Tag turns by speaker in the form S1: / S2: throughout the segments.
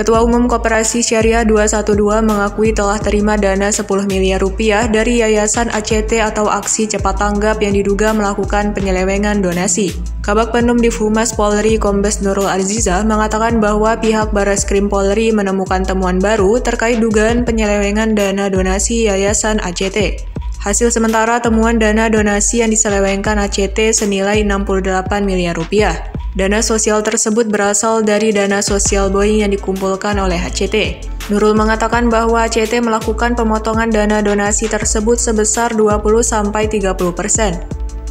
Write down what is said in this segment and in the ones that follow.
S1: Ketua Umum Koperasi Syariah 212 mengakui telah terima dana 10 miliar rupiah dari Yayasan ACT atau Aksi Cepat Tanggap yang diduga melakukan penyelewengan donasi. Kabak Penum Humas Polri Kombes Nurul Aziza mengatakan bahwa pihak Baras Krim Polri menemukan temuan baru terkait dugaan penyelewengan dana donasi Yayasan ACT. Hasil sementara temuan dana donasi yang diselewengkan ACT senilai 68 miliar rupiah. Dana sosial tersebut berasal dari dana sosial Boeing yang dikumpulkan oleh HCT. Nurul mengatakan bahwa HCT melakukan pemotongan dana donasi tersebut sebesar 20-30 persen.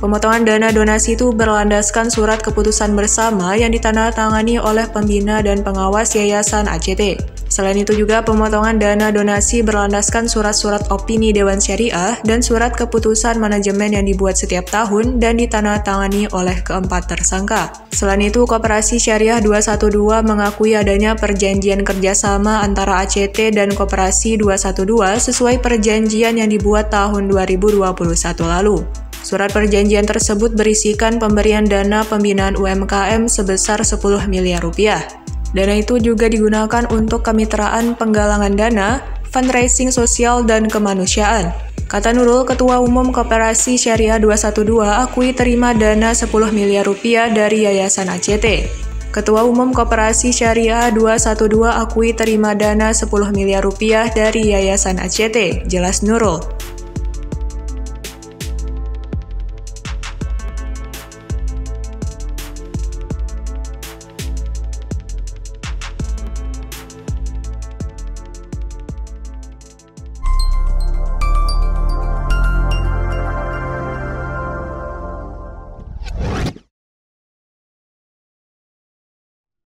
S1: Pemotongan dana donasi itu berlandaskan surat keputusan bersama yang ditandatangani oleh pembina dan pengawas Yayasan ACT. Selain itu juga pemotongan dana donasi berlandaskan surat-surat opini Dewan Syariah dan surat keputusan manajemen yang dibuat setiap tahun dan ditandatangani oleh keempat tersangka. Selain itu, Koperasi Syariah 212 mengakui adanya perjanjian kerjasama antara ACT dan Koperasi 212 sesuai perjanjian yang dibuat tahun 2021 lalu. Surat perjanjian tersebut berisikan pemberian dana pembinaan UMKM sebesar 10 miliar rupiah. Dana itu juga digunakan untuk kemitraan penggalangan dana, fundraising sosial, dan kemanusiaan. Kata Nurul, Ketua Umum Koperasi Syariah 212 akui terima dana 10 miliar rupiah dari Yayasan ACT. Ketua Umum Koperasi Syariah 212 akui terima dana 10 miliar rupiah dari Yayasan ACT, jelas Nurul.